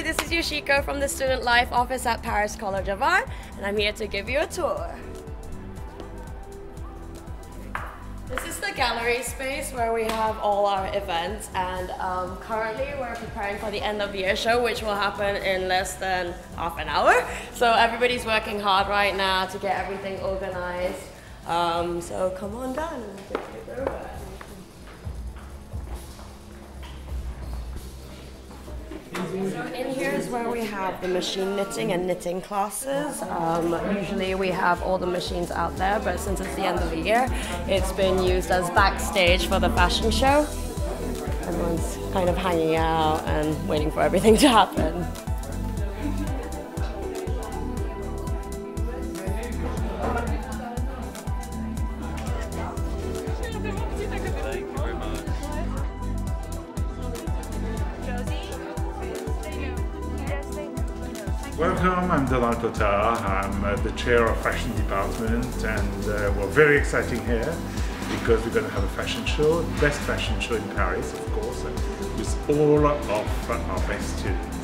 Hi, this is Yoshiko from the Student Life Office at Paris College of Art, and I'm here to give you a tour. This is the gallery space where we have all our events, and um, currently we're preparing for the end of year show, which will happen in less than half an hour. So everybody's working hard right now to get everything organized. Um, so come on down in here is where we have the machine knitting and knitting classes. Um, usually we have all the machines out there, but since it's the end of the year, it's been used as backstage for the fashion show. Everyone's kind of hanging out and waiting for everything to happen. Welcome, I'm Donald Potard. I'm uh, the chair of fashion department and uh, we're very exciting here because we're going to have a fashion show, best fashion show in Paris, of course, with all of our best students.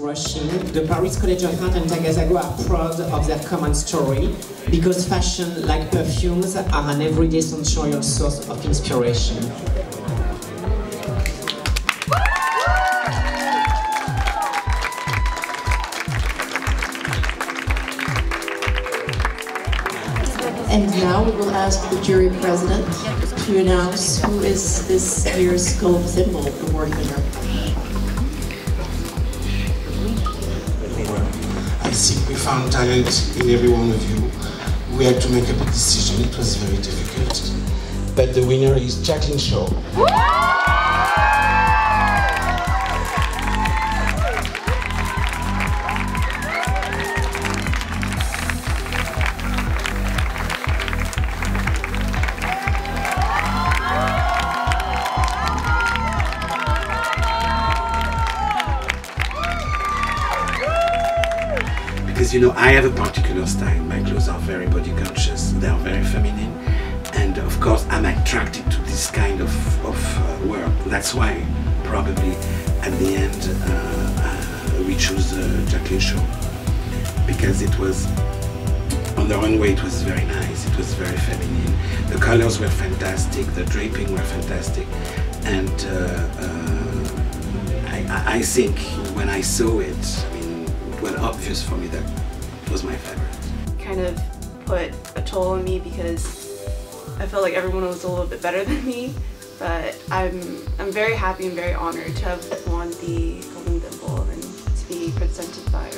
The Paris College of Art and Takasago are proud of their common story because fashion, like perfumes, are an everyday sensorial source of inspiration. And now we will ask the jury president to announce who is this year's gold thimble award winner. I think we found talent in every one of you. We had to make a big decision. It was very difficult. But the winner is Jacquelyn Chow. Because you know I have a particular style. My clothes are very body conscious. They are very feminine, and of course I'm attracted to this kind of of uh, work. That's why probably at the end uh, uh, we chose uh, Jacquelyn Chow because it was on the runway. It was very nice. It was very feminine. The colors were fantastic. The draping were fantastic, and. Uh, uh, I, I think when I saw it, It was obvious for me that was my favorite. kind of put a toll on me because I felt like everyone was a little bit better than me. But I'm I'm very happy and very honored to have won the Golden Thimble and to be presented by